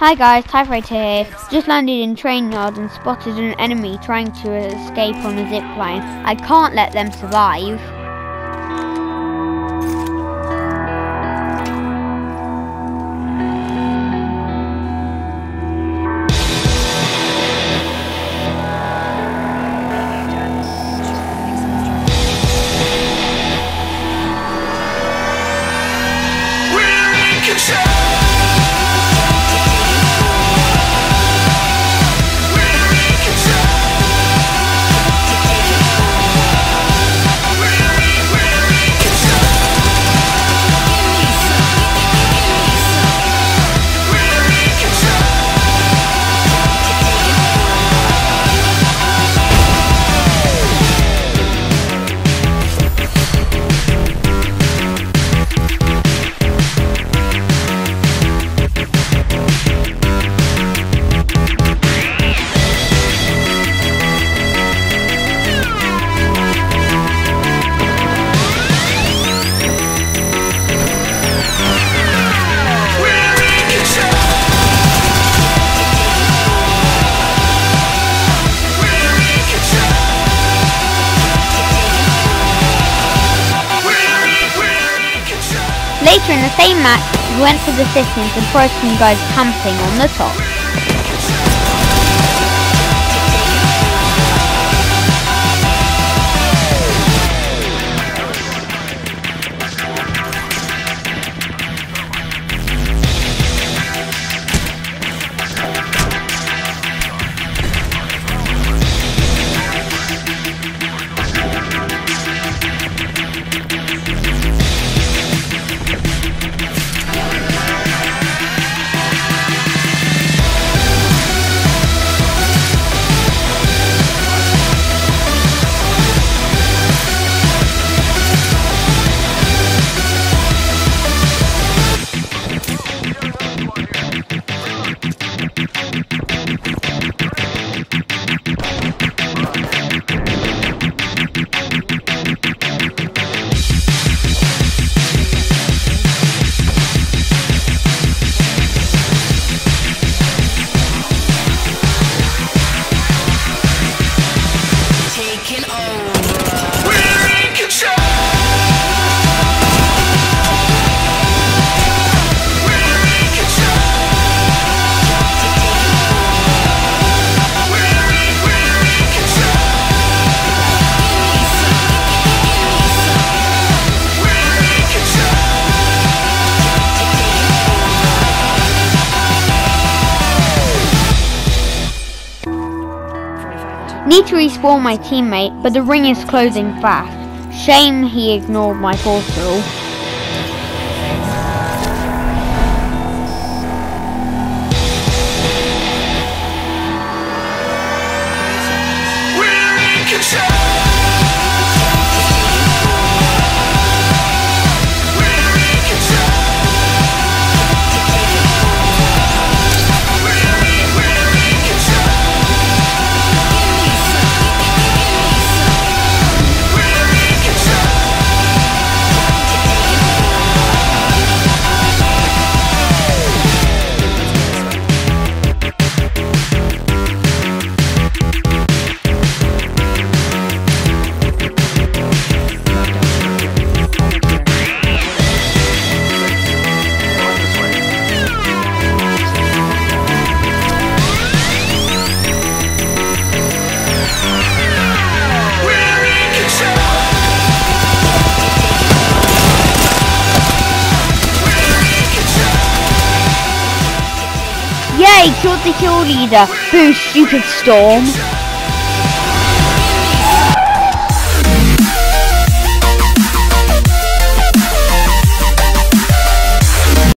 Hi guys, Tyfighter here. Just landed in train yard and spotted an enemy trying to escape on a zip line. I can't let them survive. We're in control. Later in the same match, we went to the sittings and saw some guys camping on the top. We're in control. Need to respawn my teammate, but the ring is closing fast. Shame he ignored my portal. Yay, killed the kill leader. Boo, stupid storm.